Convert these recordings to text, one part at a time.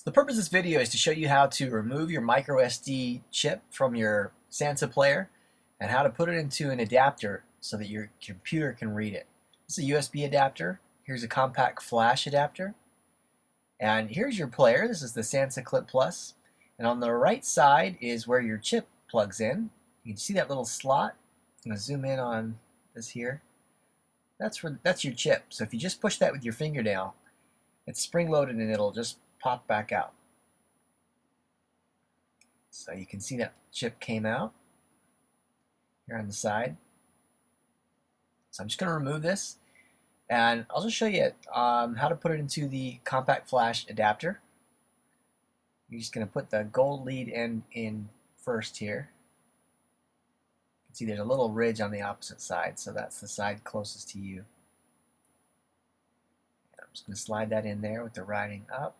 So the purpose of this video is to show you how to remove your micro SD chip from your Sansa player and how to put it into an adapter so that your computer can read it. This is a USB adapter. Here's a compact flash adapter. And here's your player. This is the Sansa Clip Plus. And on the right side is where your chip plugs in. You can see that little slot. I'm going to zoom in on this here. That's for that's your chip. So if you just push that with your fingernail, it's spring loaded and it'll just pop back out. So you can see that chip came out here on the side. So I'm just going to remove this and I'll just show you um, how to put it into the compact flash adapter. You're just going to put the gold lead end in first here. You can see there's a little ridge on the opposite side, so that's the side closest to you. I'm just going to slide that in there with the writing up.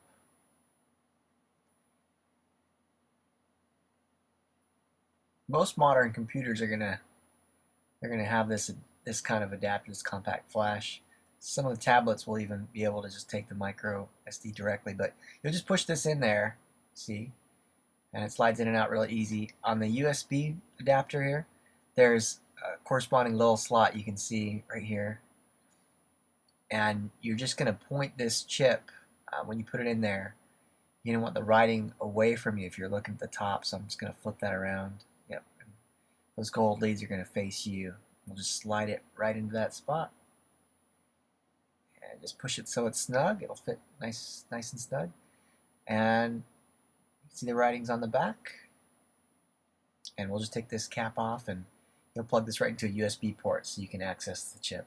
Most modern computers are gonna they're gonna have this this kind of adapter, this compact flash. Some of the tablets will even be able to just take the micro SD directly, but you'll just push this in there, see, and it slides in and out really easy. On the USB adapter here, there's a corresponding little slot you can see right here, and you're just gonna point this chip uh, when you put it in there. You don't want the writing away from you if you're looking at the top, so I'm just gonna flip that around those gold leads are going to face you. We'll just slide it right into that spot. And just push it so it's snug. It'll fit nice, nice and snug. And you see the writings on the back. And we'll just take this cap off and you'll plug this right into a USB port so you can access the chip.